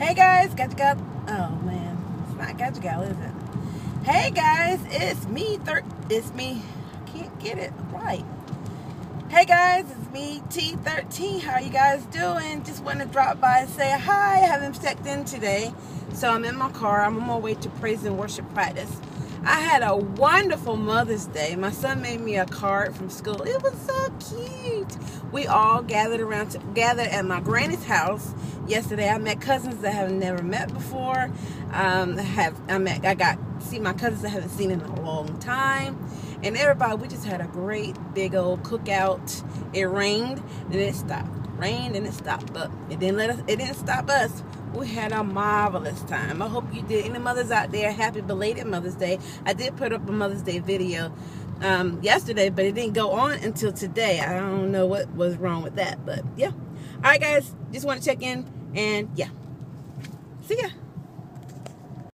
Hey guys, got got. Oh man, it's not got you gal, is it? Hey guys, it's me. Thir- it's me. I can't get it right. Hey guys, it's me T13. How you guys doing? Just want to drop by and say hi. I haven't checked in today, so I'm in my car. I'm on my way to praise and worship practice. I had a wonderful Mother's Day. My son made me a card from school. It was so cute. We all gathered around, to, gathered at my granny's house yesterday. I met cousins that I have never met before. Um, have I met? I got see my cousins I haven't seen in a long time, and everybody. We just had a great big old cookout. It rained and it stopped. Rained and it stopped, but it didn't let us. It didn't stop us we had a marvelous time. I hope you did. Any mothers out there, happy belated Mother's Day. I did put up a Mother's Day video um, yesterday, but it didn't go on until today. I don't know what was wrong with that, but yeah. All right, guys, just want to check in and yeah. See ya.